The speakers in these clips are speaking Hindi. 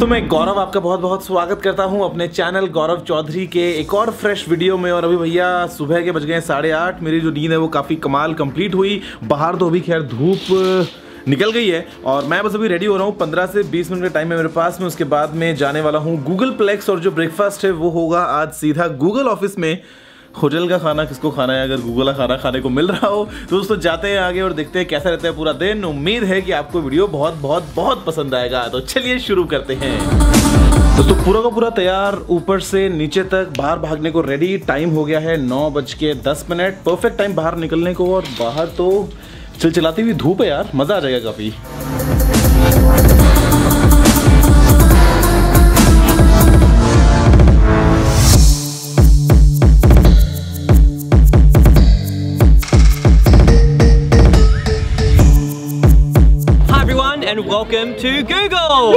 दोस्तों, मैं गौरव आपका बहुत बहुत स्वागत करता हूँ अपने चैनल गौरव चौधरी के एक और फ्रेश वीडियो में। और अभी भैया सुबह के बज गए साढ़े आठ। मेरी जो नींद है वो काफ़ी कमाल कंप्लीट हुई। बाहर तो अभी खैर धूप निकल गई है। और मैं बस अभी रेडी हो रहा हूँ। पंद्रह से बीस मिनट का टाइम है मेरे पास। में उसके बाद में जाने वाला हूँ गूगल प्लेक्स और जो ब्रेकफास्ट है वो होगा आज सीधा गूगल ऑफ़िस में। होटल का खाना किसको खाना है? अगर गूगल का खाना खाने को मिल रहा हो तो दोस्तों जाते हैं आगे और देखते हैं कैसा रहता है पूरा दिन। उम्मीद है कि आपको वीडियो बहुत बहुत बहुत पसंद आएगा। तो चलिए शुरू करते हैं। दोस्तों, पूरा का पूरा तैयार, ऊपर से नीचे तक, बाहर भागने को रेडी टाइम हो गया है नौ बज के दस मिनट। परफेक्ट टाइम बाहर निकलने को और बाहर तो चिलचिलाती हुई धूप है यार, मज़ा आ जाएगा काफ़ी। Welcome to Google!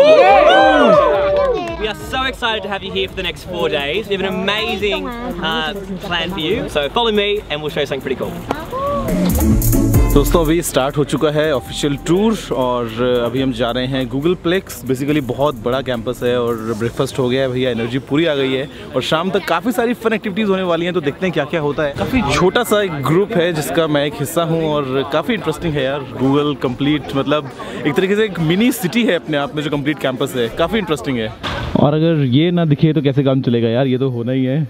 We are so excited to have you here for the next four days. We have an amazing uh, plan for you. So follow me and we'll show you something pretty cool. दोस्तों, अभी स्टार्ट हो चुका है ऑफिशियल टूर और अभी हम जा रहे हैं गूगल प्लेक्स बेसिकली बहुत बड़ा कैंपस है और ब्रेकफास्ट हो गया है भैया एनर्जी पूरी आ गई है। और शाम तक काफ़ी सारी फन एक्टिविटीज़ होने वाली हैं तो देखते हैं क्या क्या होता है। काफ़ी छोटा सा एक ग्रुप है जिसका मैं एक हिस्सा हूँ और काफ़ी इंटरेस्टिंग है यार। गूगल कंप्लीट मतलब एक तरीके से एक मिनी सिटी है अपने आप में जो कंप्लीट कैंपस है। काफ़ी इंटरेस्टिंग है। और अगर ये ना दिखे तो कैसे काम चलेगा यार? ये तो होना ही है।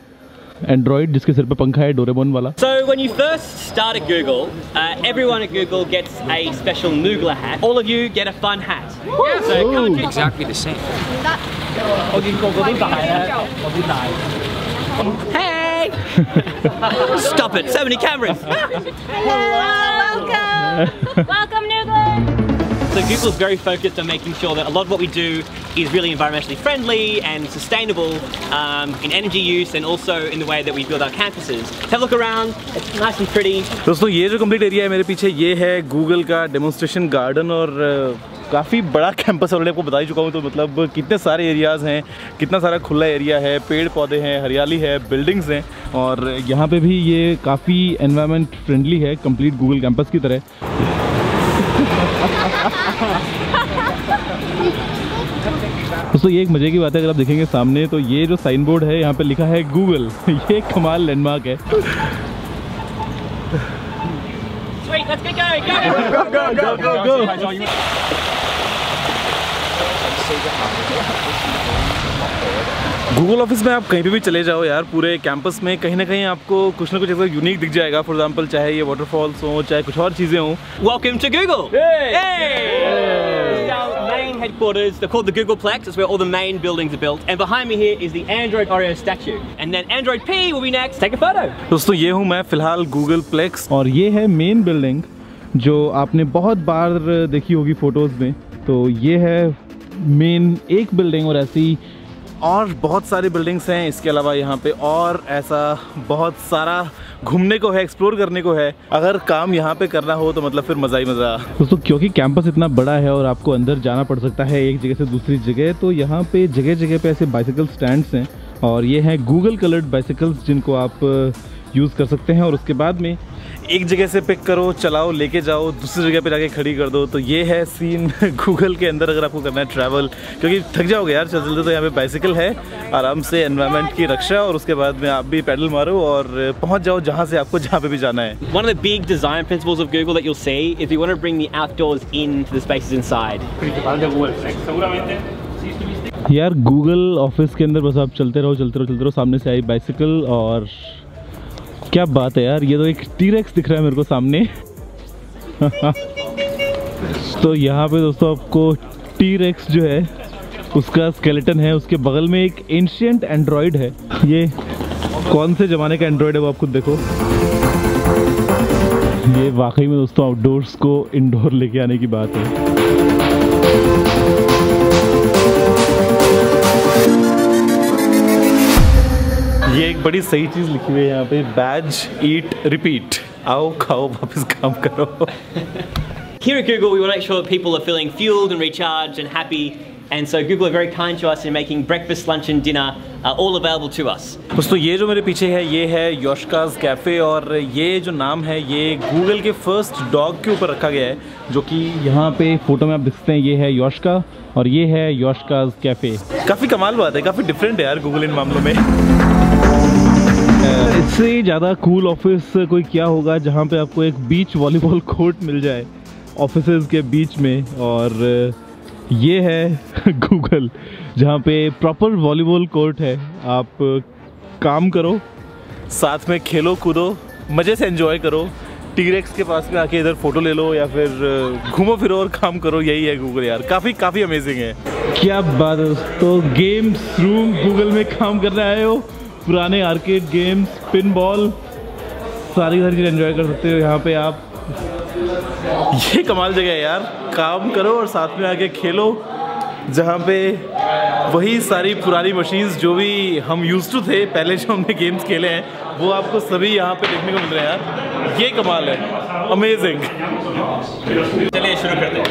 एंड्रॉइड जिसके सिर पे पंखा है डोरेमोन वाला So when you first start at Google, uh, everyone at Google gets a special Noogler hat. All of you get a fun hat. Yeah, so come and exactly the same. Hey! Stop it! So many cameras. Hello, welcome. welcome, Noogler. So Google's very focused on making sure that a lot of what we do is really environmentally friendly and sustainable um, in energy use and also in the way that we build our campuses. Have a look around, it's nice and pretty. दोस्तों ये जो कंप्लीट एरिया है मेरे पीछे ये है गूगल का डेमोन्स्ट्रेशन गार्डन और काफ़ी बड़ा कैंपस ऑलरेडी आपको बता ही चुका हूँ तो मतलब कितने सारे एरियाज़ हैं कितना सारा खुला एरिया है पेड़ पौधे हैं हरियाली है बिल्डिंग्स हैं और यहाँ पे भी ये काफ़ी एनवायरनमेंट फ्रेंडली है कंप्लीट गूगल कैंपस की तरह दोस्तों ये एक मज़े की बात है अगर आप देखेंगे सामने तो ये जो साइन बोर्ड है यहाँ पे लिखा है गूगल ये कमाल लैंडमार्क है going. Go, go, go, go, go, go. Google office में आप कहीं पे भी चले जाओ यार पूरे कैंपस में कहीं ना कहीं आपको कुछ ना कुछ ऐसा यूनिक दिख जाएगा फॉर एग्जांपल चाहे ये वाटरफॉल्स हो चाहे कुछ और चीज़ें हों Welcome to Google! Hey! Hey! our main headquarters. They're called the Googleplex. It's where all the main buildings are built. And behind me here is the Android Oreo statue. And then Android P will be next. Take a photo. दोस्तों ये हूँ मैं फ़िलहाल गूगल प्लेक्स और ये है मेन बिल्डिंग जो आपने बहुत बार देखी होगी फ़ोटोज़ में तो ये है मेन एक बिल्डिंग और ऐसी और बहुत सारी बिल्डिंग्स हैं। इसके अलावा यहाँ पे और ऐसा बहुत सारा घूमने को है एक्सप्लोर करने को है। अगर काम यहाँ पे करना हो तो मतलब फिर मज़ा ही मज़ा। दोस्तों, क्योंकि कैंपस इतना बड़ा है और आपको अंदर जाना पड़ सकता है एक जगह से दूसरी जगह तो यहाँ पे जगह जगह पे ऐसे बाइसिकल स्टैंड्स हैं। और ये हैं गूगल कलर्ड बाइसिकल्स जिनको आप यूज़ कर सकते हैं। और उसके बाद में एक जगह से पिक करो चलाओ लेके जाओ दूसरी जगह पे जाके खड़ी कर दो। तो ये है सीन गूगल के अंदर अगर आपको करना है ट्रैवल क्योंकि थक जाओगे यार चलते चलते तो यहाँ पे बाइसिकल है आराम से एनवायरनमेंट की रक्षा और उसके बाद में आप भी पैडल मारो और पहुँच जाओ जहाँ से आपको जहाँ पे भी जाना है। One of the big design principles of Google that you'll see is we want to bring the outdoors into the spaces inside. यार गूगल ऑफ़िस के अंदर बस आप चलते रहो चलते रहो चलते रहो सामने से आई बाइसिकल और क्या बात है यार, ये तो एक टीरेक्स दिख रहा है मेरे को सामने। तो यहाँ पे दोस्तों आपको टीरेक्स जो है, उसका स्केलेटन है, उसके बगल में एक एंशियंट एंड्रॉयड है। ये कौन से ज़माने का एंड्रॉयड है वो आप खुद देखो। ये वाकई में दोस्तों आउटडोर्स को इंडोर लेके आने की बात है। ये एक बड़ी सही चीज़ लिखी हुई है यहाँ पे बैज ईट रिपीट आओ खाओ वापस काम करो Here at Google, we want to make sure that people are feeling fueled and recharged and happy And so Google are very kind to us in making breakfast, lunch, and dinner uh, all available to us. दोस्तों ये जो मेरे पीछे है ये है योशकाज कैफ़े और ये जो नाम है ये गूगल के फ़र्स्ट डॉग के ऊपर रखा गया है जो कि यहाँ पे फ़ोटो में आप देख सकते हैं ये है योशका और ये है योशकाज कैफ़े काफ़ी कमाल बात है काफ़ी डिफरेंट है यार गूगल इन मामलों में इससे ज़्यादा कूल ऑफ़िस कोई क्या होगा जहाँ पे आपको एक बीच वॉलीबॉल कोर्ट मिल जाए ऑफ़िस के बीच में। और ये है गूगल जहाँ पे प्रॉपर वॉलीबॉल कोर्ट है। आप काम करो। साथ में खेलो, कूदो, मज़े से एंजॉय करो। टीरेक्स के पास में आके इधर फ़ोटो ले लो या फिर घूमो फिरो और काम करो। यही है गूगल यार। काफ़ी काफ़ी अमेजिंग है। क्या बात है दोस्तों? गेम्स रूम गूगल में काम करने आए हो? पुराने आर्केड गेम्स पिन बॉल सारी सारी चीज़ एंजॉय कर सकते हो यहाँ पे आप। ये कमाल जगह है यार। काम करो और साथ में आके खेलो, जहाँ पे वही सारी पुरानी मशीन्स जो भी हम यूज़ टू थे, पहले जो हमने गेम्स खेले हैं, वो आपको सभी यहाँ पे देखने को मिल रहे हैं यार। ये कमाल है। अमेजिंग चलिए शुरू करते हैं।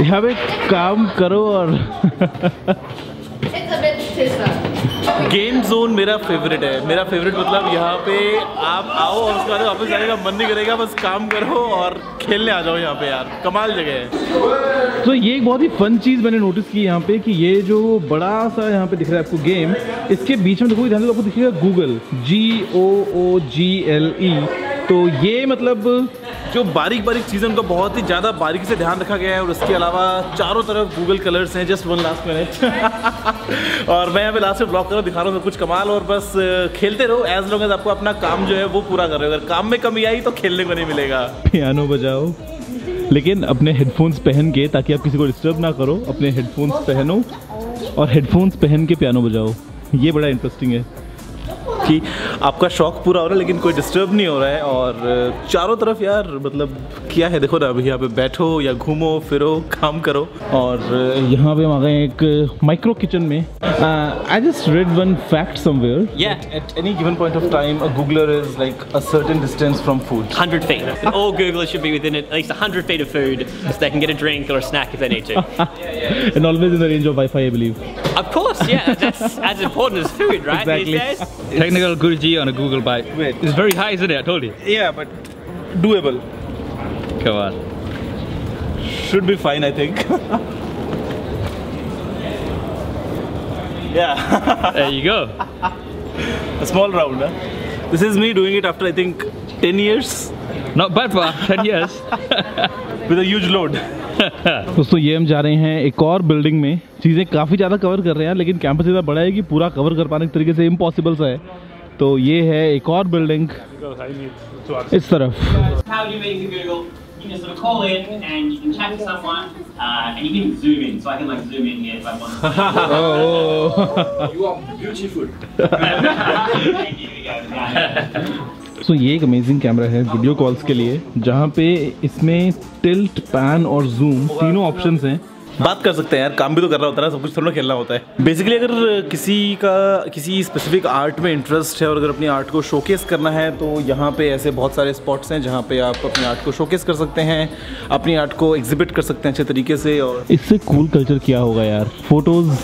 यहाँ पे काम करो और. गेम जोन मेरा फेवरेट है। मेरा फेवरेट मतलब यहाँ पे आप आओ और उसके बाद वापस जाने का मन नहीं करेगा बस काम करो और खेलने आ जाओ यहाँ पे यार। कमाल जगह है। तो ये एक बहुत ही फन चीज़ मैंने नोटिस की यहाँ पे कि ये जो बड़ा सा यहाँ पे दिख रहा है आपको गेम इसके बीच में देखो ध्यान से आपको दिखेगा गूगल जी ओ ओ जी एल ई तो ये मतलब जो बारीक बारीक चीज़ें उनका बहुत ही ज़्यादा बारीकी से ध्यान रखा गया है और उसके अलावा चारों तरफ़ गूगल कलर्स हैं जस्ट वन लास्ट मिनट और मैं पे लास्ट में ब्लॉग कर रहा हूँ, दिखा रहा हूँ कुछ कमाल और बस खेलते रहो एज लॉन्ग एज आपको अपना काम जो है वो पूरा कर रहे हो। अगर काम में कमी आई तो खेलने को नहीं मिलेगा। पियानो बजाओ। लेकिन अपने हेडफोन्स पहन के, ताकि आप किसी को डिस्टर्ब ना करो, अपने हेडफोन्स पहनो और हेडफोन्स पहन के पियानो बजाओ। ये बड़ा इंटरेस्टिंग है। कि आपका शौक पूरा हो रहा है लेकिन कोई डिस्टर्ब नहीं हो रहा है। और चारों तरफ़ यार मतलब क्या है? देखो ना अभी यहाँ पे बैठो या घूमो फिरो काम करो। और यहाँ पे हम एक माइक्रो किचन में। I just read one fact somewhere या at any given point of time a Googler is like a certain distance from food 100 feet all Googler should be within at least 100 feet of food so they can get a drink और snack if they need to and always in the range of wifi I believe of course, yeah, that's as important as food, right? Exactly. Technical Guruji on a Google Bike. Wait. It's very high, isn't it? I told you. yeah but doable Come on. should be fine i think yeah There you go. a small round huh? this is me doing it after i think 10 years Not bad for 10 years. with a huge load दोस्तों ये हम जा रहे हैं एक और बिल्डिंग में। चीज़ें काफ़ी ज़्यादा कवर कर रहे हैं लेकिन कैंपस इतना बड़ा है कि पूरा कवर कर पाने के तरीके से इम्पॉसिबल सा है। तो ये है एक और बिल्डिंग इस तरफ़। सो ये एक अमेजिंग कैमरा है वीडियो कॉल्स के लिए जहाँ पे इसमें टिल्ट पैन और जूम तीनों ऑप्शंस हैं। बात कर सकते हैं यार काम भी तो करना होता है सब कुछ थोड़ा खेलना होता है। बेसिकली अगर किसी का किसी स्पेसिफिक आर्ट में इंटरेस्ट है और अगर अपनी आर्ट को शोकेस करना है तो यहाँ पे ऐसे बहुत सारे स्पॉट्स हैं जहाँ पे आप अपनी आर्ट को शोकेस कर सकते हैं अपनी आर्ट को एग्जिबिट कर सकते हैं अच्छे तरीके से और इससे कूल कल्चर क्या होगा यार? फ़ोटोज़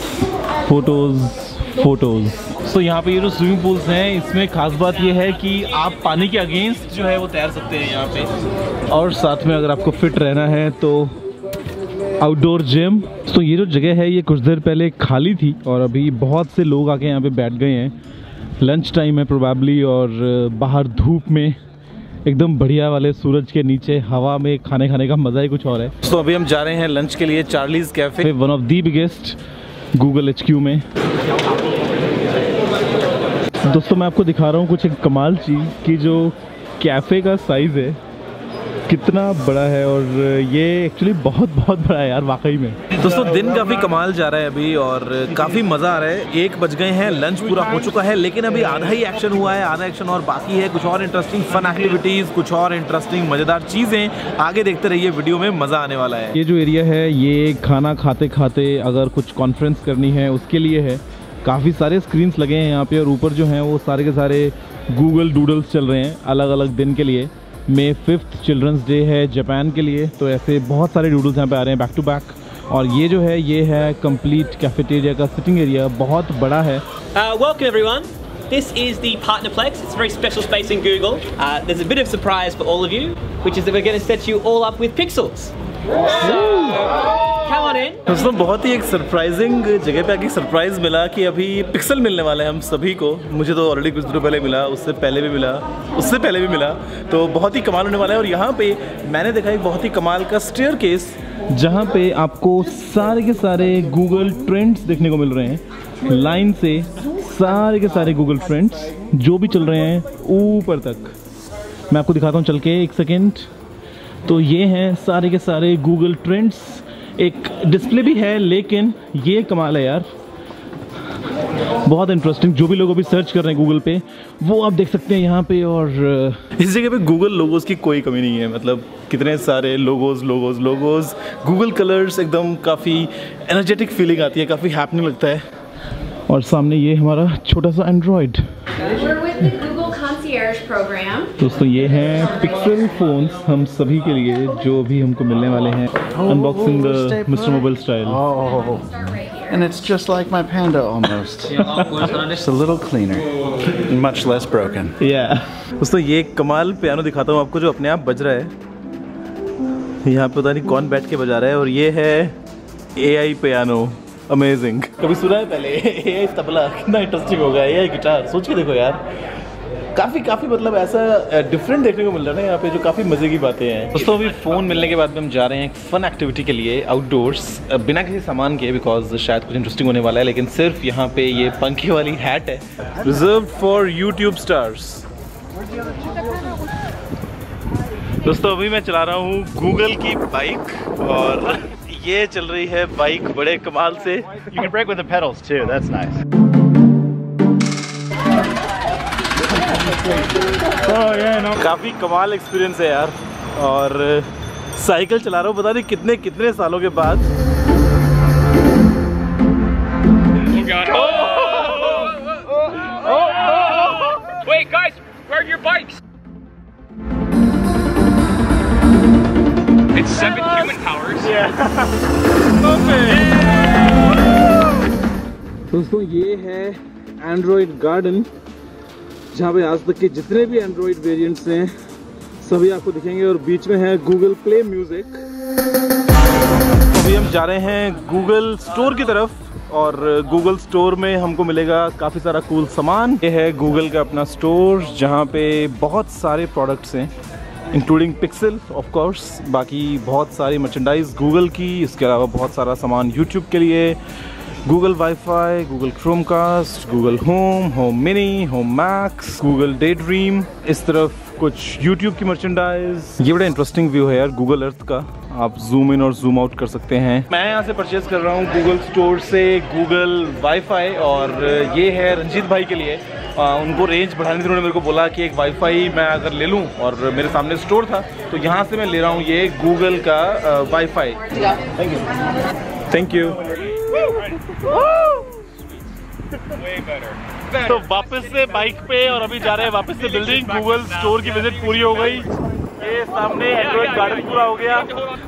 फ़ोटोज़ फ़ोटोज़ तो यहाँ पे ये जो स्विमिंग पूल्स हैं इसमें खास बात ये है कि आप पानी के अगेंस्ट जो है वो तैर सकते हैं यहाँ पे। और साथ में अगर आपको फिट रहना है तो आउटडोर जिम तो ये जो जगह है ये कुछ देर पहले खाली थी और अभी बहुत से लोग आके यहाँ पे बैठ गए हैं। लंच टाइम है प्रोबेबली और बाहर धूप में एकदम बढ़िया वाले सूरज के नीचे हवा में खाने खाने का मज़ा ही कुछ और है। तो so, अभी हम जा रहे हैं लंच के लिए Charlie's café one of the biggest Google HQ में। दोस्तों मैं आपको दिखा रहा हूँ कुछ एक कमाल चीज़ कि जो कैफ़े का साइज़ है कितना बड़ा है और ये एक्चुअली बहुत बहुत बड़ा है यार वाकई में। दोस्तों दिन काफ़ी कमाल जा रहा है अभी और काफ़ी मज़ा आ रहा है। एक बज गए हैं लंच पूरा हो चुका है लेकिन अभी आधा ही एक्शन हुआ है आधा एक्शन और बाकी है। कुछ और इंटरेस्टिंग फन एक्टिविटीज़ कुछ और इंटरेस्टिंग मज़ेदार चीज़ें। आगे देखते रहिए वीडियो में मज़ा आने वाला है। ये जो एरिया है ये खाना खाते खाते अगर कुछ कॉन्फ्रेंस करनी है उसके लिए है। काफ़ी सारे स्क्रीन्स लगे हैं यहाँ पे और ऊपर जो हैं वो सारे के सारे गूगल डूडल्स चल रहे हैं अलग अलग दिन के लिए मे फिफ्थ चिल्ड्रंस डे है जापान के लिए तो ऐसे बहुत सारे डूडल्स यहाँ पे आ रहे हैं बैक टू बैक और ये जो है ये है कंप्लीट कैफेटेरिया का सिटिंग एरिया बहुत बड़ा है Uh, welcome. This is the Partnerplex. It's a very special space in Google. Uh, there's a bit of surprise for all of you, which is that we're going to set you all up with pixels. दोस्तों बहुत ही एक सरप्राइजिंग जगह पे आके सरप्राइज़ मिला कि अभी पिक्सल मिलने वाला है हम सभी को। मुझे तो ऑलरेडी कुछ दिनों पहले मिला, उससे पहले भी मिला, उससे पहले भी मिला। तो बहुत ही कमाल होने वाला है और यहाँ पे मैंने देखा एक बहुत ही कमाल का स्टेयर केस जहाँ पे आपको सारे के सारे गूगल ट्रेंड्स देखने को मिल रहे हैं। लाइन से सारे के सारे गूगल ट्रेंड्स जो भी चल रहे हैं, ऊपर तक। मैं आपको दिखाता हूँ, चल के एक सेकेंड तो ये हैं सारे के सारे गूगल ट्रेंड्स एक डिस्प्ले भी है लेकिन ये कमाल है यार। बहुत इंटरेस्टिंग जो भी लोग अभी सर्च कर रहे हैं गूगल पे वो आप देख सकते हैं यहाँ पे और इस जगह पे गूगल लोगोस की कोई कमी नहीं है। मतलब कितने सारे logos logos logos Google colours एकदम काफ़ी एनर्जेटिक फीलिंग आती है काफ़ी हैपनिंग लगता है। और सामने ये हमारा छोटा सा एंड्रॉयड दोस्तों ये हैं पिक्सल फोन्स हम सभी के लिए जो भी हमको मिलने वाले हैं। Unboxing the mister mobile style and it's just like my Panda almost. Just a little cleaner, much less broken. या दोस्तों ये कमाल पियानो दिखाता हूँ आपको जो अपने आप बज रहा है। यहाँ पे पता नहीं कौन बैठ के बजा रहा है और ये है ए आई पियानो अमेजिंग कभी सुना है पहले? ए आई तबला। कितना इंटरेस्टिंग होगा। ए आई गिटार सोच के देखो यार। काफ़ी काफ़ी मतलब ऐसा डिफरेंट देखने को मिल रहा है ना यहाँ पे जो काफ़ी मज़े की बातें हैं। दोस्तों अभी फ़ोन मिलने के बाद में हम जा रहे हैं एक फ़न एक्टिविटी के लिए आउटडोर्स बिना किसी सामान के बिकॉज़ शायद कुछ इंटरेस्टिंग होने वाला है लेकिन सिर्फ़ यहाँ पे ये पंखे वाली हैट है। रिज़र्व फॉर यूट्यूब स्टार्स दोस्तों अभी मैं चला रहा हूँ गूगल की बाइक और ये चल रही है बाइक बड़े कमाल से। You can brake with the pedals काफ़ी कमाल एक्सपीरियंस है यार। और uh, साइकिल चला रहा हूँ बता नहीं कितने कितने सालों के बाद। दोस्तों ये है एंड्रॉइड गार्डन जहाँ पे आज तक के जितने भी एंड्रॉयड वेरिएंट्स हैं, सभी आपको दिखेंगे और बीच में है गूगल प्ले म्यूज़िक अभी हम जा रहे हैं गूगल स्टोर की तरफ़ और गूगल स्टोर में हमको मिलेगा काफ़ी सारा कूल सामान। ये है गूगल का अपना स्टोर जहाँ पे बहुत सारे प्रोडक्ट्स हैं इंक्लूडिंग पिक्सल ऑफ़ कोर्स बाकी बहुत सारी मर्चेंडाइज गूगल की, इसके अलावा बहुत सारा सामान यूट्यूब के लिए Google wifi Google Chromecast Google home home mini home max Google Daydream इस तरफ़ कुछ यूट्यूब की मर्चेंडाइज ये बड़ा इंटरेस्टिंग व्यू है यार गूगल अर्थ का। आप जूम इन और जूम आउट कर सकते हैं। मैं यहाँ से परचेज कर रहा हूँ गूगल स्टोर से गूगल वाईफाई और ये है रंजीत भाई के लिए। आ, उनको रेंज बढ़ाने के उन्होंने मेरे को बोला कि एक वाईफाई मैं अगर ले लूँ और मेरे सामने स्टोर था तो यहाँ से मैं ले रहा हूँ ये गूगल का wifi thank you thank you तो वापस से बाइक पे और अभी जा रहे हैं वापस से बिल्डिंग गूगल स्टोर की विज़िट पूरी हो गई। ये सामने एंड्रॉइड गार्डन पूरा हो गया।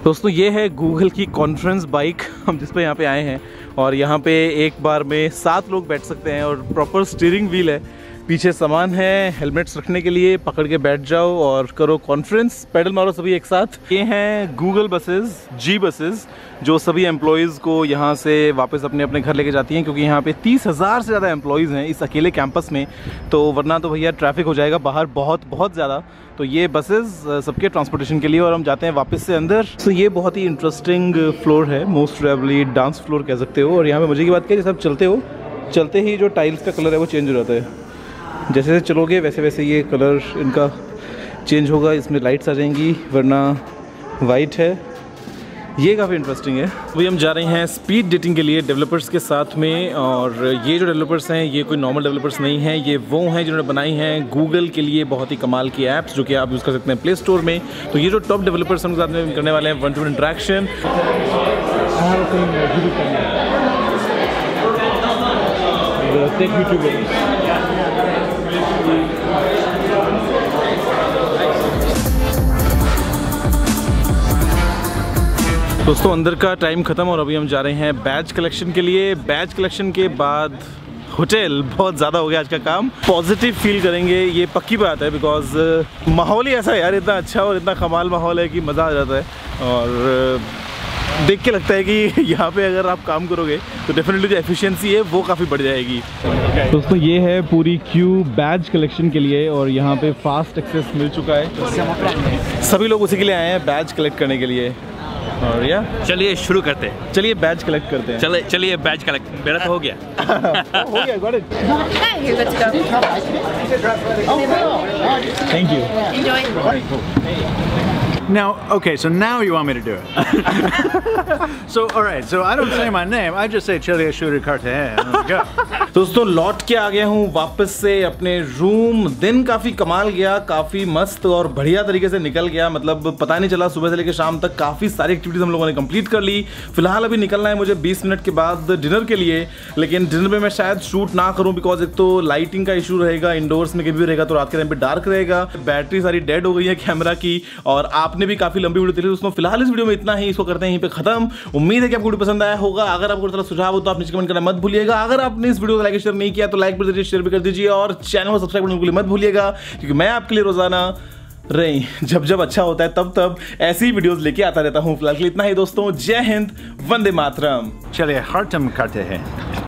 दोस्तों ये है गूगल की कॉन्फ्रेंस बाइक हम जिस पे यहाँ पे आए हैं और यहाँ पे एक बार में सात लोग बैठ सकते हैं और प्रॉपर स्टीयरिंग व्हील है। पीछे सामान है हेलमेट्स रखने के लिए, पकड़ के बैठ जाओ और करो कॉन्फ्रेंस पैडल मारो सभी एक साथ। ये हैं गूगल बसेस जी बसेस जो सभी एम्प्लॉयज़ को यहाँ से वापस अपने अपने घर लेके जाती हैं, क्योंकि यहाँ पे तीस हज़ार से ज़्यादा एम्प्लॉयज़ हैं इस अकेले कैंपस में। तो वरना तो भैया ट्रैफ़िक हो जाएगा बाहर बहुत बहुत ज़्यादा। तो ये बसेस सबके ट्रांसपोर्टेशन के लिए और हम जाते हैं वापस से अंदर। तो ये बहुत ही इंटरेस्टिंग फ्लोर है मोस्ट प्रोबेबली डांस फ्लोर कह सकते हो। और यहाँ पे मज़े की बात क्या जैसे आप चलते हो। चलते ही जो टाइल्स का कलर है, वो चेंज हो जाता है। जैसे जैसे चलोगे वैसे वैसे ये कलर इनका चेंज होगा इसमें लाइट्स आ जाएँगी वरना वाइट है। ये काफ़ी इंटरेस्टिंग है। अभी हम जा रहे हैं स्पीड डेटिंग के लिए डेवलपर्स के साथ में और ये जो डेवलपर्स हैं ये कोई नॉर्मल डेवलपर्स नहीं हैं ये वो हैं जिन्होंने बनाई हैं गूगल के लिए बहुत ही कमाल की ऐप्स जो कि आप यूज़ कर सकते हैं प्ले स्टोर में। तो ये जो टॉप डेवलपर्स उनके साथ में करने वाले हैं one to interaction tech YouTuber दोस्तों अंदर का टाइम खत्म और अभी हम जा रहे हैं बैच कलेक्शन के लिए। बैच कलेक्शन के बाद होटल बहुत ज़्यादा हो गया आज का काम। पॉजिटिव फील करेंगे ये पक्की बात है बिकॉज़ माहौल ही ऐसा है यार इतना अच्छा और इतना कमाल माहौल है कि मज़ा आ जाता है। और देख के लगता है कि यहाँ पे अगर आप काम करोगे तो डेफिनेटली जो एफिशिएंसी है वो काफ़ी बढ़ जाएगी। दोस्तों ये है पूरी क्यू बैच कलेक्शन के लिए और यहाँ पे फास्ट एक्सेस मिल चुका है। सभी लोग उसी के लिए आए हैं बैच कलेक्ट करने के लिए। और या चलिए शुरू करते हैं। चलिए बैच कलेक्ट करते हैं। चले चलिए बैच कलेक्ट मेरा तो हो गया। हो गया. Yeah, you're Now, okay, so now you want me to do it. so, all right, so I don't say my name. I just say. And we go. दोस्तों लौट के आ गया हूँ वापस से अपने रूम दिन काफ़ी कमाल गया काफ़ी मस्त और बढ़िया तरीके से निकल गया मतलब पता नहीं चला सुबह से लेकर शाम तक काफ़ी सारी एक्टिविटीज़ हम लोगों ने कंप्लीट कर ली फ़िलहाल अभी निकलना है मुझे 20 मिनट के बाद डिनर के लिए लेकिन डिनर में मैं शायद शूट ना करूँ बिकॉज़ एक तो लाइटिंग का इशू रहेगा इंडोर्स में कभी रहेगा तो रात के टाइम पे डार्क रहेगा बैटरी सारी डेड हो गई है कैमरा की और आपने भी काफ़ी लंबी वीडियो देखी, दोस्तों, फ़िलहाल इस वीडियो में इतना ही। इसको करते हैं यहीं पे खत्म। उम्मीद है कि आपको पसंद आया होगा। अगर आपको थोड़ा सुझाव हो तो आप नीचे कमेंट करना मत भूलिएगा। अगर आपने इस वीडियो को लाइक शेयर नहीं किया तो लाइक भी शेयर भी कर दीजिए और चैनल को सब्सक्राइब करने के लिए मत भूलिएगा, क्योंकि मैं आपके लिए रोज़ाना रही। जब जब अच्छा होता है, तब तब ऐसी वीडियोस लेके आता रहता हूँ। फ़िलहाल के लिए इतना ही, दोस्तों। जय Hind, Vande Mataram. Chilia Hartum Carte.